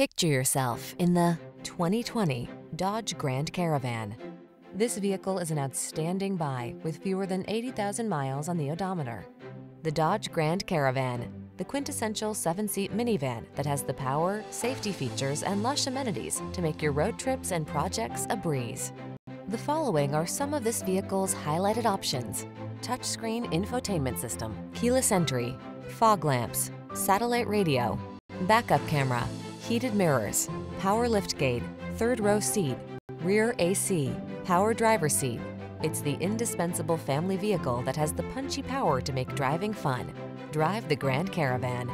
Picture yourself in the 2020 Dodge Grand Caravan. This vehicle is an outstanding buy with fewer than 80,000 miles on the odometer. The Dodge Grand Caravan, the quintessential seven-seat minivan that has the power, safety features, and lush amenities to make your road trips and projects a breeze. The following are some of this vehicle's highlighted options. Touchscreen infotainment system, keyless entry, fog lamps, satellite radio, backup camera, heated mirrors, power liftgate, third row seat, rear AC, power driver seat. It's the indispensable family vehicle that has the punchy power to make driving fun. Drive the Grand Caravan.